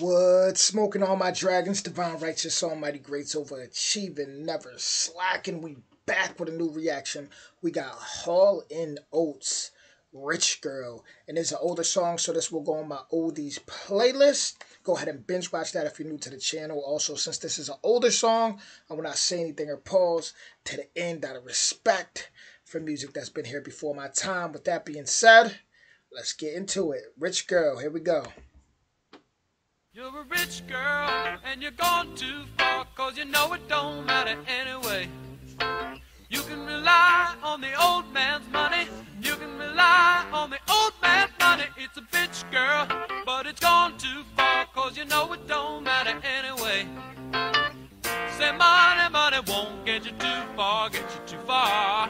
What? Smoking all my dragons, divine righteous, almighty greats, overachieving, never slacking. We back with a new reaction. We got Hall and Oates, Rich Girl. And it's an older song, so this will go on my oldies playlist. Go ahead and binge watch that if you're new to the channel. Also, since this is an older song, I will not say anything or pause to the end out of respect for music that's been here before my time. With that being said, let's get into it. Rich Girl, here we go. You're a rich girl and you're gone too far cause you know it don't matter anyway. You can rely on the old man's money. You can rely on the old man's money. It's a bitch girl, but it's gone too far cause you know it don't matter anyway. Say money, money won't get you too far, get you too far.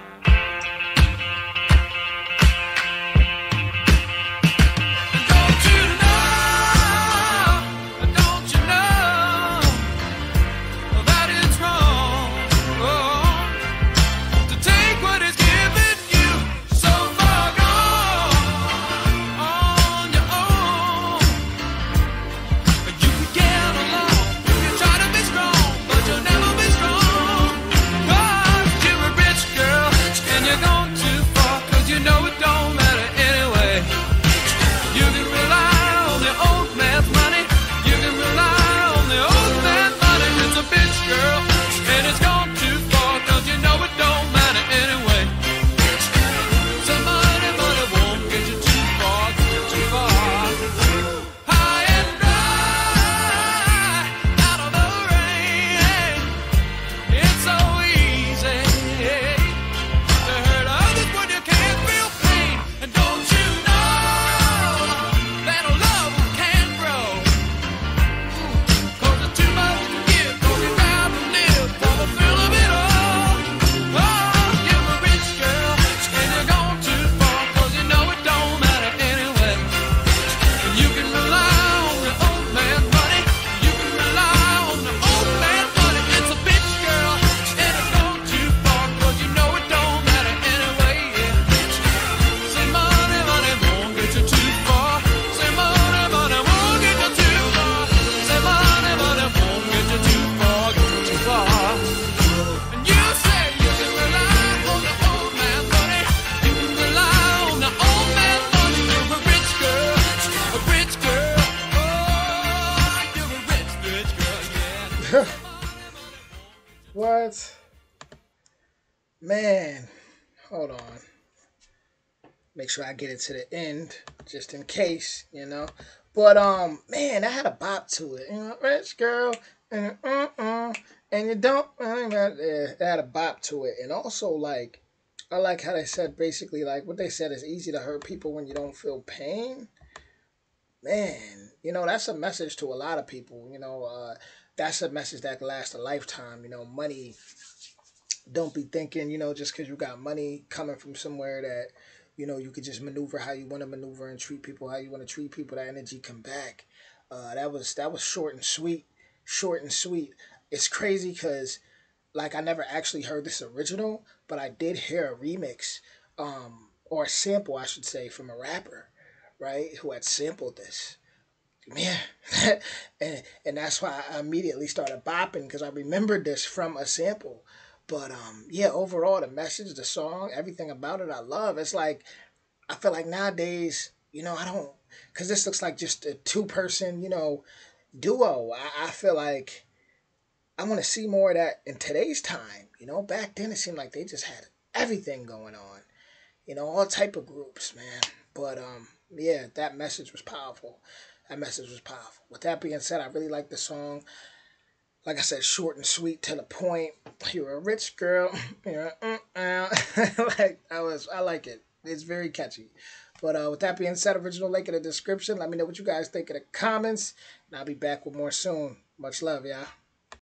Man, hold on. Make sure I get it to the end, just in case, you know. But um, man, I had a bop to it. You know, rich girl, and uh uh, and you don't. It had a bop to it, and also like, I like how they said basically like what they said is easy to hurt people when you don't feel pain. Man, you know that's a message to a lot of people. You know, uh, that's a message that lasts a lifetime. You know, money don't be thinking, you know, just because you got money coming from somewhere that, you know, you could just maneuver how you want to maneuver and treat people how you want to treat people. That energy come back. Uh, that was that was short and sweet, short and sweet. It's crazy because, like, I never actually heard this original, but I did hear a remix, um, or a sample, I should say, from a rapper, right, who had sampled this man and and that's why i immediately started bopping because i remembered this from a sample but um yeah overall the message the song everything about it i love. It's like i feel like nowadays you know i don't because this looks like just a two person you know duo. I, I feel like i want to see more of that in today's time. You know back then it seemed like they just had everything going on. You know all type of groups man. But um yeah that message was powerful. That message was powerful. With that being said, I really like the song. Like I said, short and sweet to the point. You're a rich girl. You're a, uh, like I was. I like it. It's very catchy. But uh, with that being said, original link in the description. Let me know what you guys think in the comments, and I'll be back with more soon. Much love, y'all.